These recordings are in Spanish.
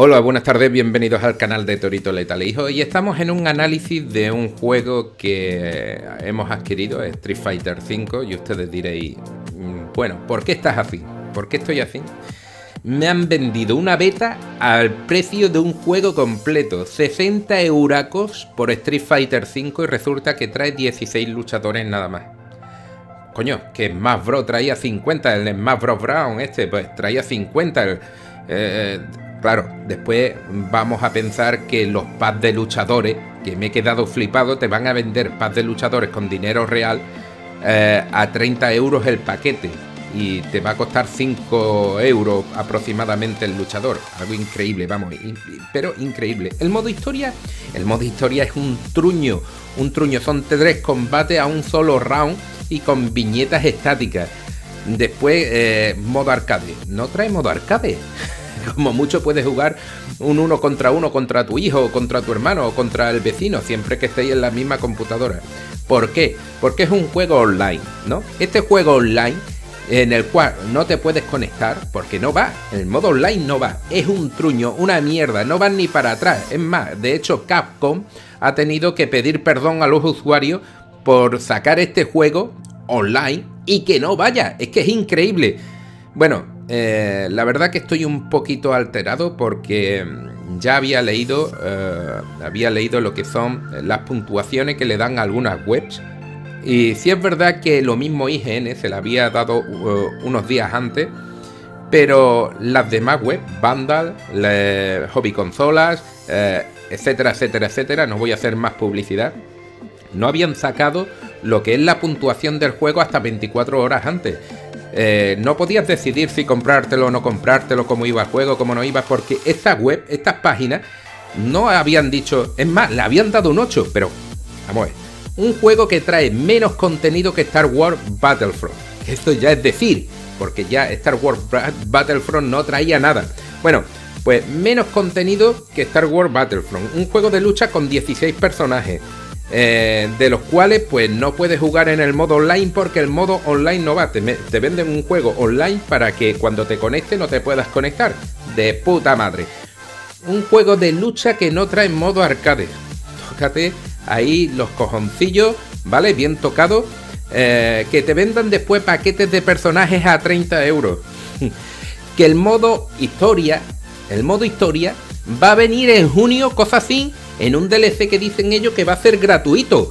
Hola, buenas tardes, bienvenidos al canal de Torito Letal Hijo y estamos en un análisis de un juego que hemos adquirido, Street Fighter V, y ustedes diréis, mm, bueno, ¿por qué estás así? ¿Por qué estoy así? Me han vendido una beta al precio de un juego completo, 60 euracos por Street Fighter V y resulta que trae 16 luchadores nada más. Coño, que Smash Bros traía 50, el Smash Bros Brown este, pues traía 50, el, eh, Claro, después vamos a pensar que los pads de luchadores, que me he quedado flipado, te van a vender pads de luchadores con dinero real eh, a 30 euros el paquete. Y te va a costar 5 euros aproximadamente el luchador. Algo increíble, vamos, pero increíble. El modo historia, el modo historia es un truño. Un truño, son tres combates a un solo round y con viñetas estáticas. Después, eh, modo arcade. No trae modo arcade. Como mucho puedes jugar un uno contra uno contra tu hijo, contra tu hermano, o contra el vecino, siempre que estéis en la misma computadora. ¿Por qué? Porque es un juego online, ¿no? Este juego online en el cual no te puedes conectar porque no va, el modo online no va, es un truño, una mierda, no van ni para atrás. Es más, de hecho Capcom ha tenido que pedir perdón a los usuarios por sacar este juego online y que no vaya, es que es increíble. Bueno, eh, la verdad que estoy un poquito alterado porque mm, ya había leído, eh, había leído lo que son las puntuaciones que le dan algunas webs. Y si es verdad que lo mismo IGN se le había dado unos días antes, pero las demás webs, Vandal, Hobby Consolas, eh, etcétera, etcétera, etcétera, no voy a hacer más publicidad, no habían sacado lo que es la puntuación del juego hasta 24 horas antes. Eh, no podías decidir si comprártelo o no comprártelo, cómo iba el juego, cómo no iba, porque esta web, estas páginas, no habían dicho, es más, le habían dado un 8, pero vamos a ver, un juego que trae menos contenido que Star Wars Battlefront. Esto ya es decir, porque ya Star Wars Battlefront no traía nada. Bueno, pues menos contenido que Star Wars Battlefront. Un juego de lucha con 16 personajes. Eh, de los cuales pues no puedes jugar en el modo online porque el modo online no va. Te, venden un juego online para que cuando te conectes no te puedas conectar. De puta madre. Un juego de lucha que no trae modo arcade. Tócate ahí los cojoncillos, ¿vale? Bien tocado. Eh, que te vendan después paquetes de personajes a 30 euros. que el modo historia, el modo historia, va a venir en junio, cosa así en un DLC que dicen ellos que va a ser gratuito.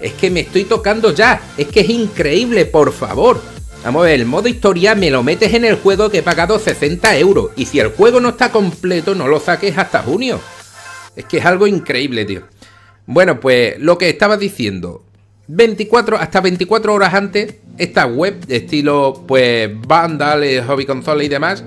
Es que me estoy tocando ya, es que es increíble, por favor. Vamos a ver, el modo historia me lo metes en el juego que he pagado 60 euros. Y si el juego no está completo, no lo saques hasta junio. Es que es algo increíble, tío. Bueno, pues lo que estaba diciendo. 24, hasta 24 horas antes, esta web estilo, pues, Vandal, Hobby Console y demás,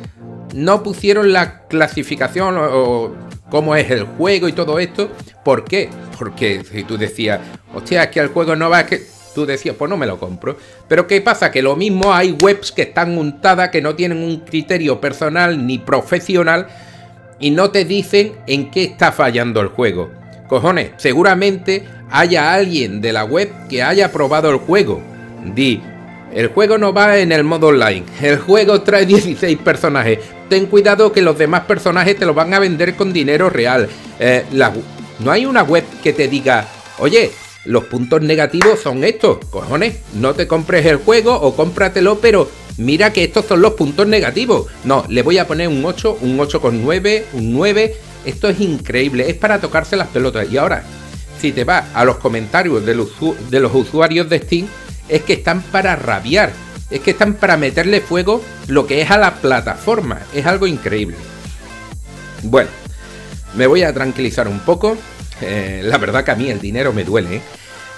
no pusieron la clasificación o cómo es el juego y todo esto. ¿Por qué? Porque si tú decías, hostia, es que el juego no va, que tú decías, pues no me lo compro. Pero ¿qué pasa? Que lo mismo hay webs que están untadas, que no tienen un criterio personal ni profesional y no te dicen en qué está fallando el juego. Cojones, seguramente haya alguien de la web que haya probado el juego. Di, el juego no va en el modo online. El juego trae 16 personajes ten cuidado que los demás personajes te lo van a vender con dinero real. Eh, no hay una web que te diga, oye, los puntos negativos son estos, cojones, no te compres el juego o cómpratelo, pero mira que estos son los puntos negativos. No, le voy a poner un 8, un 8,9, un 9. Esto es increíble, es para tocarse las pelotas. Y ahora, si te vas a los comentarios de los, de los usuarios de Steam, es que están para rabiar es que están para meterle fuego lo que es a la plataforma. Es algo increíble. Bueno, me voy a tranquilizar un poco. Eh, la verdad que a mí el dinero me duele. ¿eh?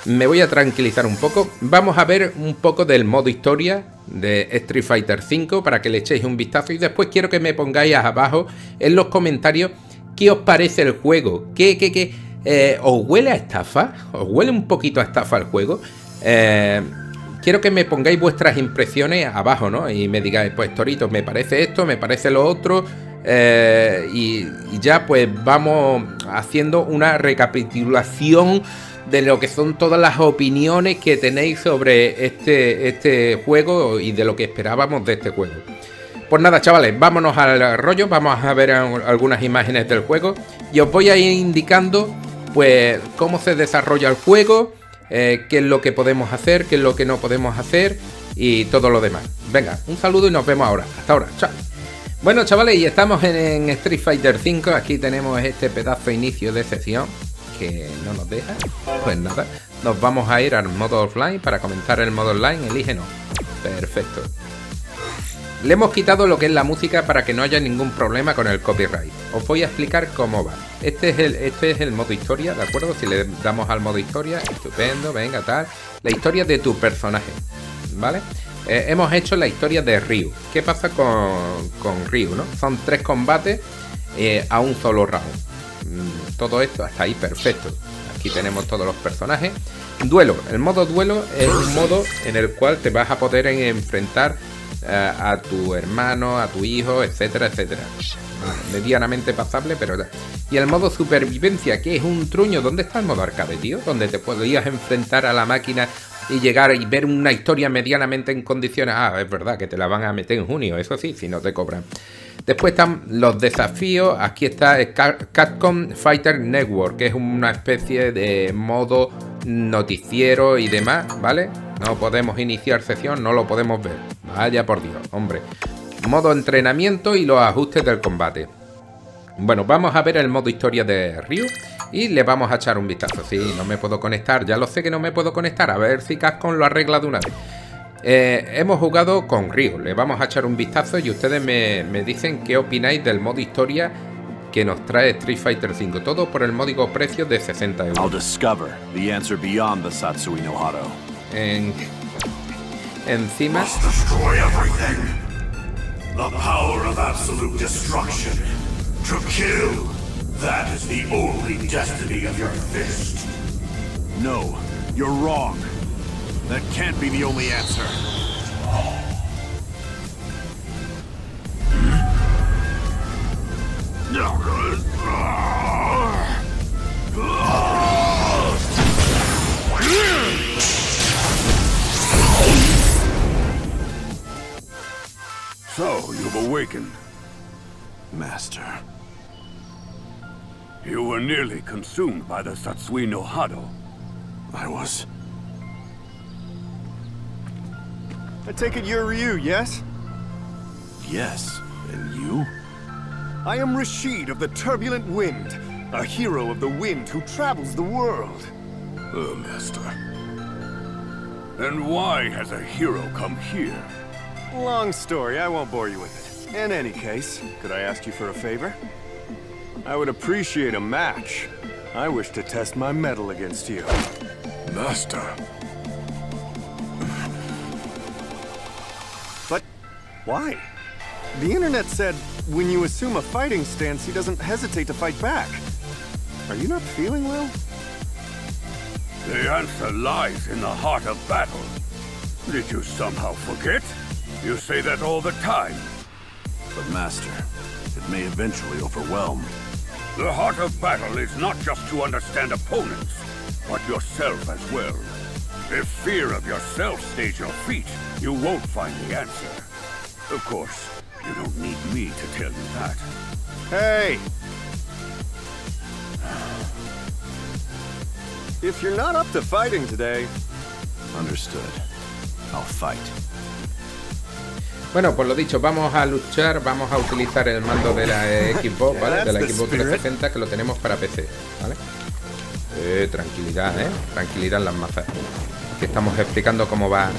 Me voy a tranquilizar un poco. Vamos a ver un poco del modo historia de Street Fighter V para que le echéis un vistazo. Y después quiero que me pongáis abajo en los comentarios qué os parece el juego. ¿Qué, qué, qué? Eh, ¿Os huele a estafa? ¿Os huele un poquito a estafa el juego? Eh, quiero que me pongáis vuestras impresiones abajo, ¿no? Y me digáis, pues Torito, me parece esto, me parece lo otro. Eh, y, ya pues vamos haciendo una recapitulación de lo que son todas las opiniones que tenéis sobre este, este juego y de lo que esperábamos de este juego. Pues nada, chavales, vámonos al rollo, vamos a ver algunas imágenes del juego y os voy a ir indicando pues cómo se desarrolla el juego, eh, qué es lo que podemos hacer, qué es lo que no podemos hacer y todo lo demás. Venga, un saludo y nos vemos ahora. Hasta ahora, chao. Bueno, chavales, y estamos en, Street Fighter V. Aquí tenemos este pedazo de inicio de sesión que no nos deja. Pues nada, nos vamos a ir al modo offline para comenzar el modo online. Elige no. Perfecto. Le hemos quitado lo que es la música para que no haya ningún problema con el copyright. Os voy a explicar cómo va. Este es el, este es el modo historia, ¿de acuerdo? Si le damos al modo historia, estupendo, venga, tal. La historia de tu personaje, ¿vale? Eh, hemos hecho la historia de Ryu. ¿Qué pasa con, con Ryu, no? Son tres combates eh, a un solo round. Mm, todo esto hasta ahí perfecto. Aquí tenemos todos los personajes. Duelo. El modo duelo es un modo en el cual te vas a poder enfrentar a tu hermano, a tu hijo, etcétera, etcétera. medianamente pasable, pero... Y el modo supervivencia, que es un truño. ¿Dónde está el modo arcade, tío? Donde te podías enfrentar a la máquina y llegar y ver una historia medianamente en condiciones. Ah, es verdad que te la van a meter en junio, eso sí, si no te cobran. Después están los desafíos. Aquí está Capcom Fighter Network, que es una especie de modo noticiero y demás, ¿vale? No podemos iniciar sesión, no lo podemos ver. Vaya por Dios, hombre. Modo entrenamiento y los ajustes del combate. Bueno, vamos a ver el modo historia de Ryu y le vamos a echar un vistazo. Sí, no me puedo conectar, ya lo sé que no me puedo conectar. A ver si Capcom lo arregla de una vez. Eh, hemos jugado con Ryu, le vamos a echar un vistazo y ustedes me, me dicen qué opináis del modo historia que nos trae Street Fighter V. Todo por el módico precio de 60 euros. I'll discover the answer beyond the Satsui no Hado. En, encima. Must destroy everything. The power of absolute destruction. To kill. That is the only destiny of your fist. No, you're wrong. That can't be the only answer. You've Master. You were nearly consumed by the Satsui no Hado. I was... I take it you're Ryu, yes? Yes. And you? I am Rashid of the Turbulent Wind, a hero of the wind who travels the world. Oh, Master. And why has a hero come here? Long story, I won't bore you with it. In any case, could I ask you for a favor? I would appreciate a match. I wish to test my mettle against you. Master. But why? The internet said when you assume a fighting stance, he doesn't hesitate to fight back. Are you not feeling well? The answer lies in the heart of battle. Did you somehow forget? You say that all the time. But Master, it may eventually overwhelm. The heart of battle is not just to understand opponents, but yourself as well. If fear of yourself stays your feet, you won't find the answer. Of course, you don't need me to tell you that. Hey! If you're not up to fighting today... Understood. I'll fight. Bueno, pues lo dicho, vamos a luchar, vamos a utilizar el mando de la Xbox, ¿vale? De la Xbox 360 que lo tenemos para PC, ¿vale? Eh, tranquilidad, ¿eh? Tranquilidad en las mazas. Que estamos explicando cómo va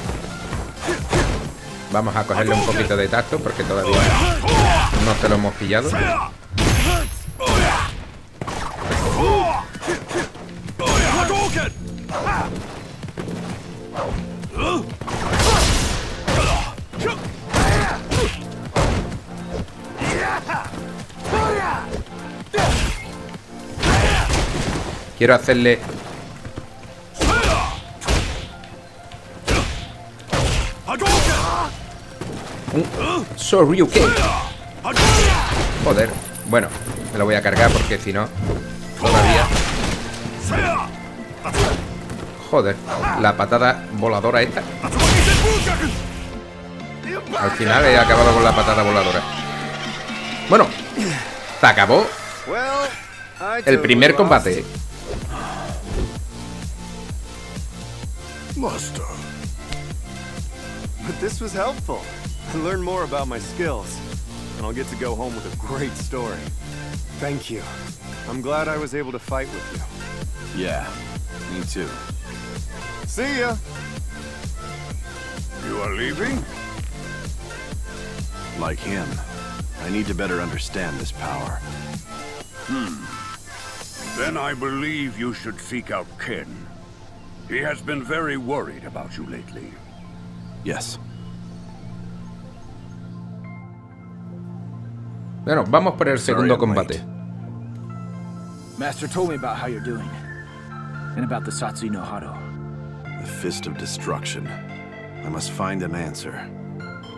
Vamos a cogerle un poquito de tacto porque todavía no se lo hemos pillado. Quiero hacerle Soryuken. Joder. Bueno, me lo voy a cargar porque si no, todavía... Joder, la patada voladora esta. Al final he acabado con la patada voladora. Bueno, se acabó el primer combate. Master. But this was helpful. I learned more about my skills. And I'll get to go home with a great story. Thank you. I'm glad I was able to fight with you. Yeah, me too. See ya! You are leaving? Like him, I need to better understand this power. Hmm. Then I believe you should seek out Ken. He has been very worried about you lately. Yes. Bueno, vamos por el segundo combate. Master told me about how you're doing. And about the Satsui no Hado. The Fist of Destruction. I must find an answer.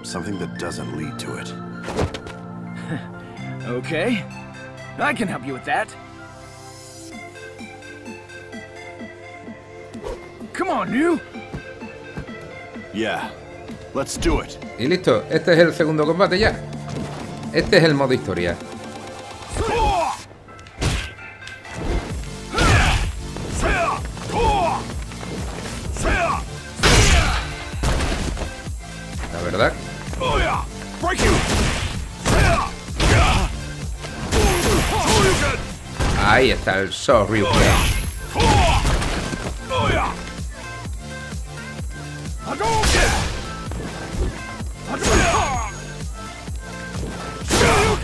Something that doesn't lead to it. Okay. I can help you with that. Come on, New. Yeah. Let's do it. Y listo, este es el segundo combate ya. Este es el modo historia. La verdad. Ahí está el Shoryuken.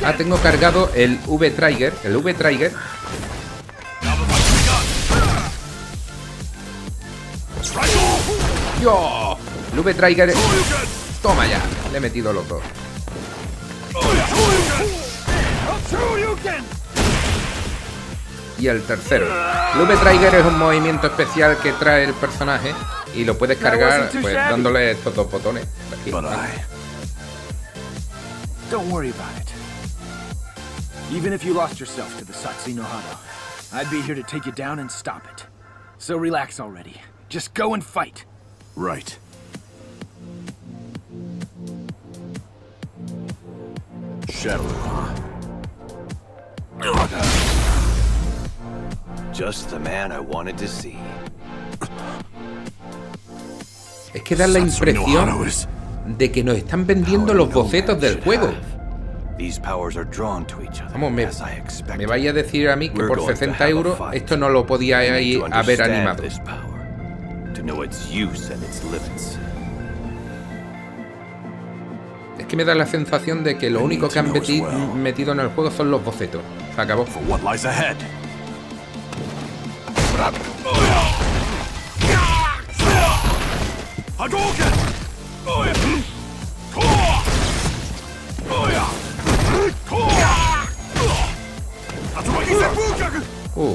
Ah, tengo cargado el V-Trigger. El V-Trigger. ¡Yo! El V-Trigger. Toma ya. Le he metido los dos. Y el tercero. El V-Trigger es un movimiento especial que trae el personaje. Y lo puedes cargar pues, dándole estos dos botones. Aquí. Don't worry about it. Even if you lost yourself to the Satsui no Hado, I'd be here to take you down and stop it. So relax already. Just go and fight. Right. Shadow, huh? Just the man I wanted to see. Es que da la impresión Hado is- de que nos están vendiendo los bocetos del juego. Vamos, me, as I expected. me vaya a decir a mí que We're por going to 60 have a euros fight. esto no lo podía understand animado. this power, to know its use and its limits. Es que me da la sensación de que lo único que han to know as meti- well. metido en el juego son los bocetos. Se acabó. Uh.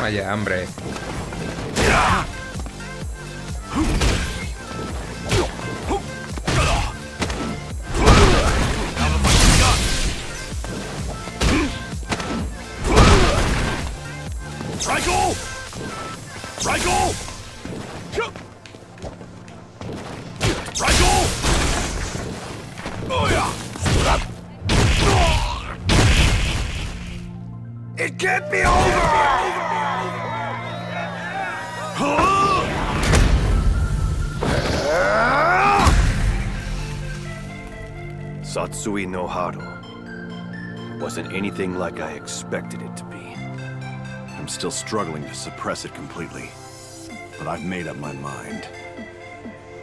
Vaya, hambre. Satsui no Hado wasn't anything like I expected it to be. I'm still struggling to suppress it completely. But I've made up my mind.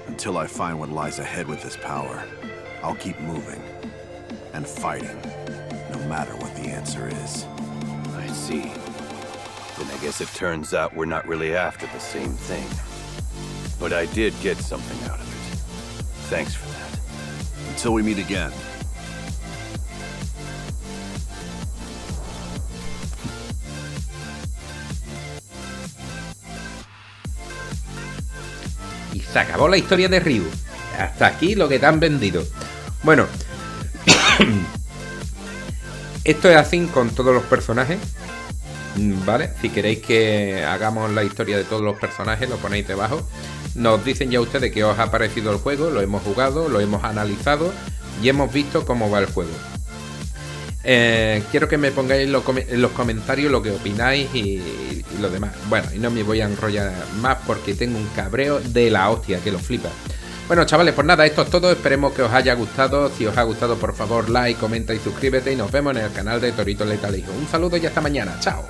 Until I find what lies ahead with this power, I'll keep moving. And fighting, no matter what the answer is. I see. Then I guess it turns out we're not really after the same thing. But I did get something out of it. Thanks for that. Y se acabó la historia de Ryu. Hasta aquí lo que te han vendido. Bueno. Esto es así con todos los personajes. ¿Vale? Si queréis que hagamos la historia de todos los personajes, lo ponéis debajo. Nos dicen ya ustedes que os ha parecido el juego, lo hemos jugado, lo hemos analizado y hemos visto cómo va el juego. Eh, quiero que me pongáis en los, comentarios lo que opináis y, lo demás. Bueno, y no me voy a enrollar más porque tengo un cabreo de la hostia que lo flipa. Bueno, chavales, pues nada, esto es todo. Esperemos que os haya gustado. Si os ha gustado, por favor, like, comenta y suscríbete. Y nos vemos en el canal de Torito Letalijo. Un saludo y hasta mañana. Chao.